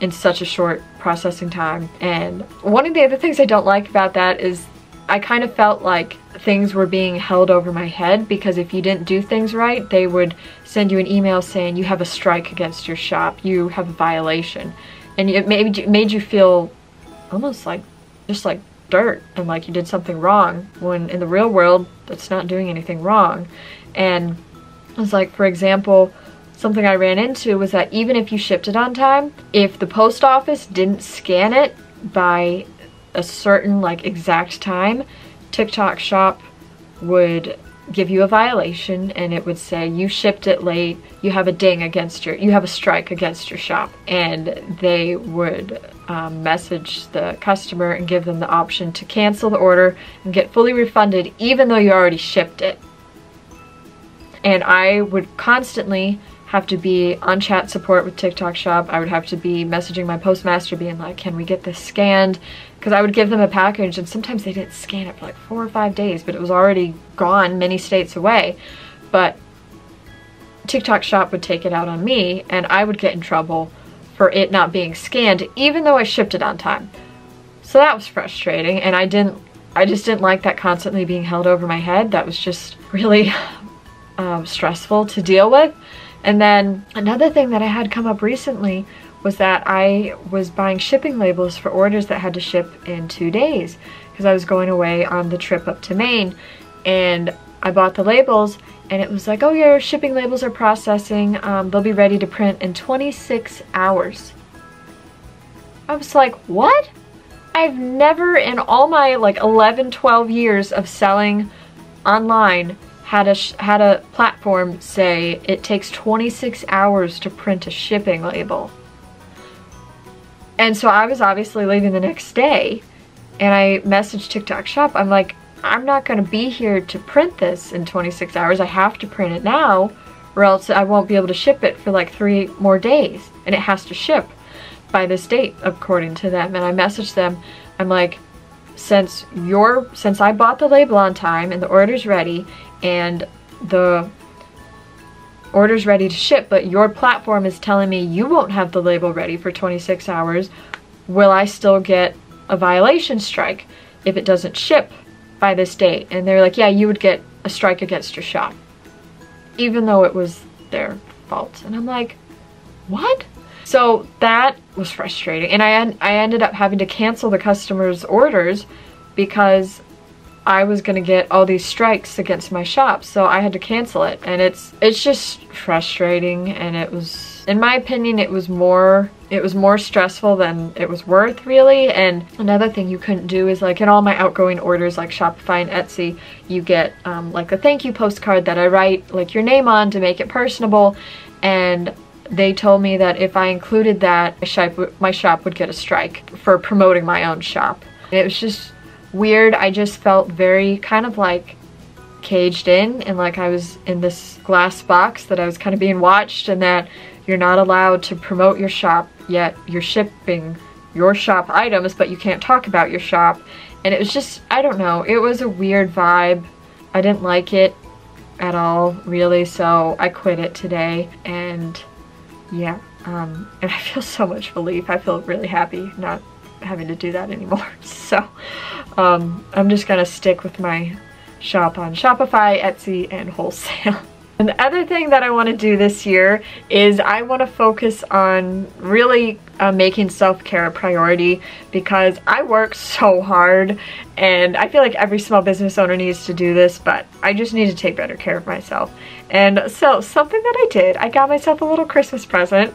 in such a short processing time. And one of the other things I don't like about that is I kind of felt like things were being held over my head because if you didn't do things right, they would send you an email saying you have a strike against your shop, you have a violation. And it made you, made you feel almost like, just like dirt and like you did something wrong when in the real world, that's not doing anything wrong. And it's like, for example, something I ran into was that even if you shipped it on time, if the post office didn't scan it by a certain like exact time, TikTok shop would give you a violation and it would say you shipped it late, you have a ding against your, you have a strike against your shop. And they would um, message the customer and give them the option to cancel the order and get fully refunded even though you already shipped it. And I would constantly have to be on chat support with TikTok shop. I would have to be messaging my postmaster being like, can we get this scanned? Because I would give them a package and sometimes they didn't scan it for like four or five days, but it was already gone many states away. But TikTok shop would take it out on me and I would get in trouble for it not being scanned, even though I shipped it on time. So that was frustrating and I didn't, I just didn't like that constantly being held over my head. That was just really um, stressful to deal with. And then another thing that I had come up recently was that I was buying shipping labels for orders that had to ship in two days because I was going away on the trip up to Maine and I bought the labels and it was like, oh, your shipping labels are processing. Um, they'll be ready to print in 26 hours. I was like, what? I've never in all my like 11, 12 years of selling online had a, had a platform say it takes 26 hours to print a shipping label. And so I was obviously leaving the next day and I messaged TikTok shop. I'm like, I'm not going to be here to print this in 26 hours. I have to print it now or else I won't be able to ship it for like three more days. And it has to ship by this date according to them. And I messaged them. I'm like, since your since I bought the label on time and the order's ready and the order's ready to ship, but your platform is telling me you won't have the label ready for 26 hours, will I still get a violation strike if it doesn't ship by this date? And they're like, yeah, you would get a strike against your shop, even though it was their fault. And I'm like, what? So that was frustrating. And I, I ended up having to cancel the customer's orders because I was gonna get all these strikes against my shop, so I had to cancel it. And it's it's just frustrating and it was, in my opinion, it was more it was more stressful than it was worth really. And another thing you couldn't do is like in all my outgoing orders like Shopify and Etsy you get um, like a thank you postcard that I write like your name on to make it personable. And they told me that if I included that my shop, would get a strike for promoting my own shop. It was just weird. I just felt very kind of like caged in and like I was in this glass box that I was kind of being watched and that you're not allowed to promote your shop yet you're shipping your shop items but you can't talk about your shop. And it was just I don't know it was a weird vibe. I didn't like it at all really so I quit it today. And yeah um, and I feel so much relief. I feel really happy not having to do that anymore so um, I'm just gonna stick with my shop on Shopify, Etsy, and wholesale. And the other thing that I want to do this year is I want to focus on really uh, making self-care a priority because I work so hard and I feel like every small business owner needs to do this but I just need to take better care of myself. And so something that I did, I got myself a little Christmas present.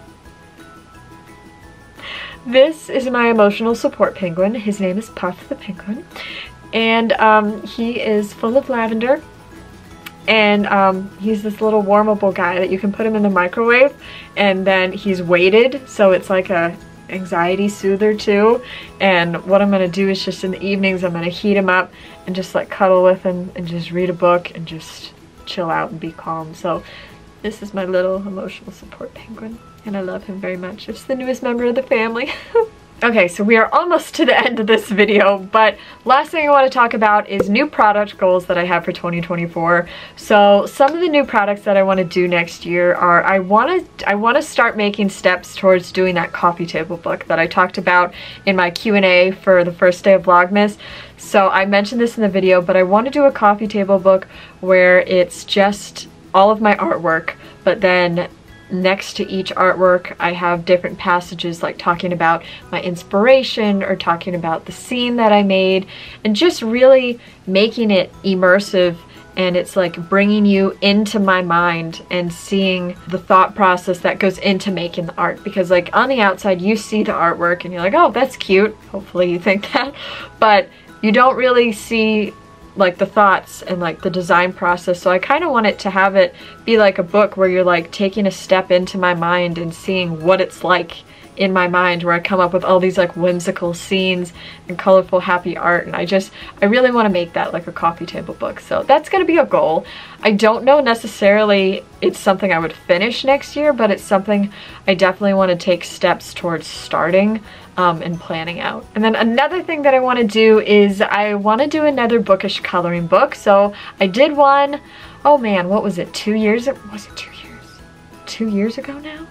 This is my emotional support penguin. His name is Puff the Penguin. And um, he is full of lavender. And um, he's this little warmable guy that you can put him in the microwave. And then he's weighted so it's like a anxiety soother too. And what I'm gonna do is just in the evenings I'm gonna heat him up and just like cuddle with him and just read a book and just chill out and be calm. So this is my little emotional support penguin and I love him very much it's the newest member of the family Okay, so we are almost to the end of this video, but last thing I want to talk about is new product goals that I have for 2024. So some of the new products that I want to do next year are I want to I want to start making steps towards doing that coffee table book that I talked about in my Q&A for the first day of Vlogmas. So I mentioned this in the video, but I want to do a coffee table book where it's just all of my artwork, but then next to each artwork I have different passages like talking about my inspiration or talking about the scene that I made and just really making it immersive and it's like bringing you into my mind and seeing the thought process that goes into making the art. Because like on the outside you see the artwork and you're like oh that's cute. Hopefully you think that. But you don't really see like the thoughts and like the design process. So I kind of want it to have it be like a book where you're like taking a step into my mind and seeing what it's like in my mind where I come up with all these like whimsical scenes and colorful happy art. And I just I really want to make that like a coffee table book. So that's gonna be a goal. I don't know necessarily it's something I would finish next year but it's something I definitely want to take steps towards starting um, and planning out. And then another thing that I want to do is I want to do another bookish coloring book. So I did one, oh man, what was it, two years? Was it two years? Two years ago now?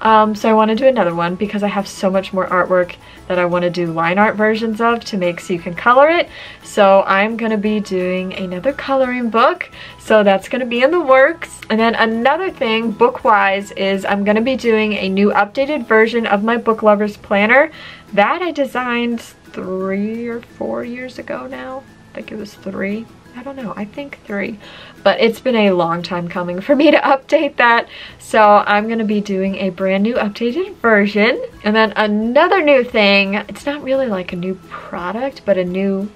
Um, so I want to do another one because I have so much more artwork that I want to do line art versions of to make so you can color it. So I'm going to be doing another coloring book. So that's going to be in the works. And then another thing book-wise is I'm going to be doing a new updated version of my Book Lovers Planner. That I designed three or four years ago now. I think it was three. I don't know, I think three. But it's been a long time coming for me to update that. So I'm to be doing a brand new updated version. And then another new thing, it's not really like a new product, but a new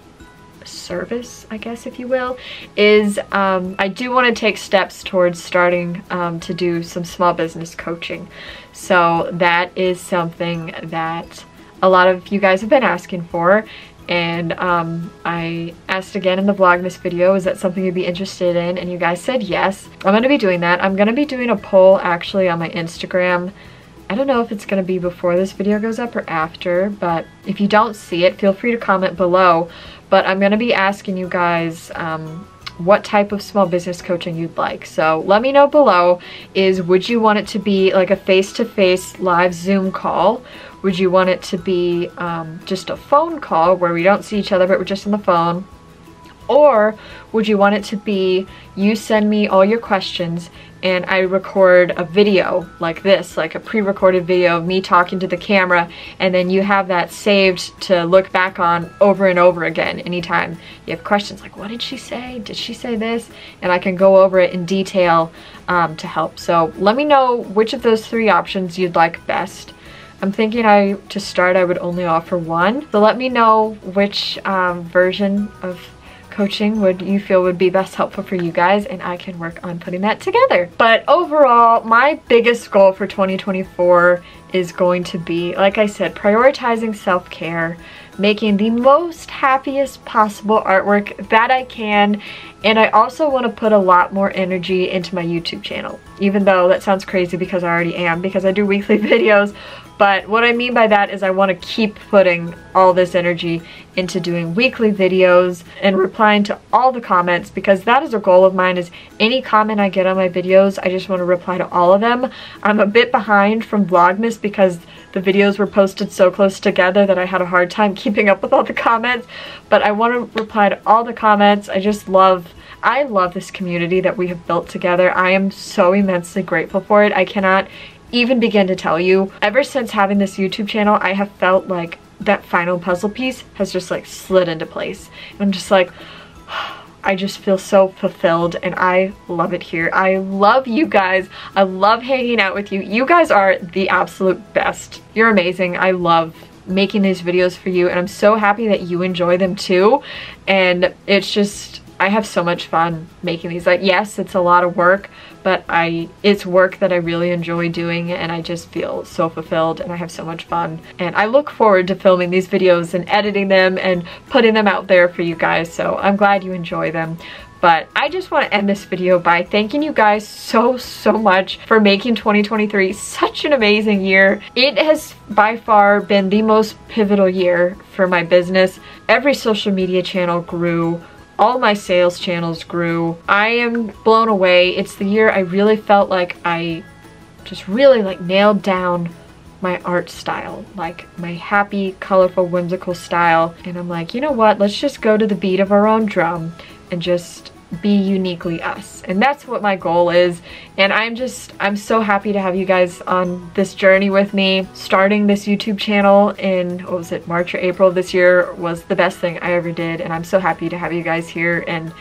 service, I guess, if you will, is um, I do want to take steps towards starting um, to do some small business coaching. So that is something that a lot of you guys have been asking for and um, I asked again in the Vlogmas video, is that something you'd be interested in? And you guys said yes. I'm going to be doing that. I'm going to be doing a poll actually on my Instagram. I don't know if it's going to be before this video goes up or after, but if you don't see it, feel free to comment below. But I'm going to be asking you guys um, what type of small business coaching you'd like. So let me know below is would you want it to be like a face-to-face -face live Zoom call? Would you want it to be um, just a phone call where we don't see each other but we're just on the phone? Or would you want it to be you send me all your questions and I record a video like this, like a pre-recorded video of me talking to the camera, and then you have that saved to look back on over and over again anytime you have questions like, what did she say? Did she say this? And I can go over it in detail um, to help. So let me know which of those three options you'd like best. I'm thinking I, to start, I would only offer one. So let me know which um, version of coaching would you feel would be best helpful for you guys and I can work on putting that together. But overall, my biggest goal for 2024 is going to be, like I said, prioritizing self-care, making the most happiest possible artwork that I can, and I also want to put a lot more energy into my YouTube channel, even though that sounds crazy because I already am, because I do weekly videos, but what I mean by that is I want to keep putting all this energy into doing weekly videos and replying to all the comments because that is a goal of mine is any comment I get on my videos, I just want to reply to all of them. I'm a bit behind from Vlogmas because the videos were posted so close together that I had a hard time keeping up with all the comments, but I want to reply to all the comments. I just love I love this community that we have built together. I am so immensely grateful for it. I cannot even begin to tell you. Ever since having this YouTube channel, I have felt like that final puzzle piece has just like slid into place. I'm just like, I just feel so fulfilled and I love it here. I love you guys. I love hanging out with you. You guys are the absolute best. You're amazing. I love making these videos for you and I'm so happy that you enjoy them too. And it's just, I have so much fun making these. Like, yes, it's a lot of work, but I it's work that I really enjoy doing and I just feel so fulfilled and I have so much fun. And I look forward to filming these videos and editing them and putting them out there for you guys. So I'm glad you enjoy them. But I just want to end this video by thanking you guys so, so much for making 2023 such an amazing year. It has by far been the most pivotal year for my business. Every social media channel grew all my sales channels grew. I am blown away. It's the year I really felt like I just really like nailed down my art style, like my happy, colorful, whimsical style. And I'm like, you know what, let's just go to the beat of our own drum and just be uniquely us. And that's what my goal is. And I'm just, I'm so happy to have you guys on this journey with me. Starting this YouTube channel in, what was it, March or April this year was the best thing I ever did. And I'm so happy to have you guys here. And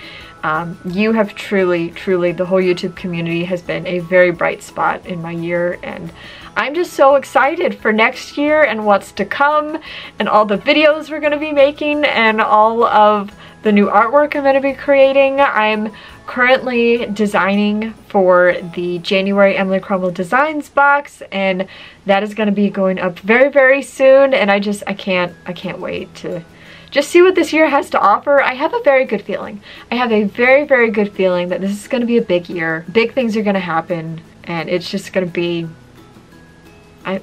um, you have truly, truly, the whole YouTube community has been a very bright spot in my year. And I'm just so excited for next year and what's to come and all the videos we're to be making and all of the new artwork I'm going to be creating. I'm currently designing for the January Emily Cromwell Designs box and that is going to be going up very very soon and I just I can't I can't wait to just see what this year has to offer. I have a very good feeling. I have a very very good feeling that this is going to be a big year. Big things are going to happen and it's just going to be I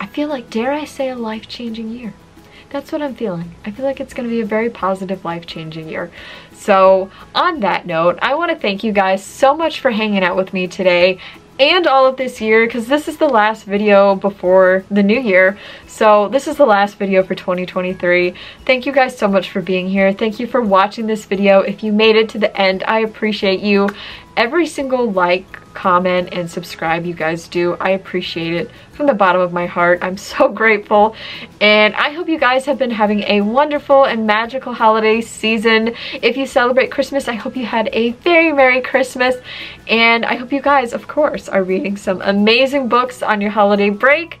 I feel like dare I say a life-changing year. That's what I'm feeling. I feel like it's going to be a very positive, life-changing year. So on that note, I want to thank you guys so much for hanging out with me today and all of this year because this is the last video before the new year so this is the last video for 2023 thank you guys so much for being here thank you for watching this video if you made it to the end I appreciate you every single like comment and subscribe you guys do. I appreciate it from the bottom of my heart. I'm so grateful and I hope you guys have been having a wonderful and magical holiday season. If you celebrate Christmas, I hope you had a very Merry Christmas and I hope you guys, of course, are reading some amazing books on your holiday break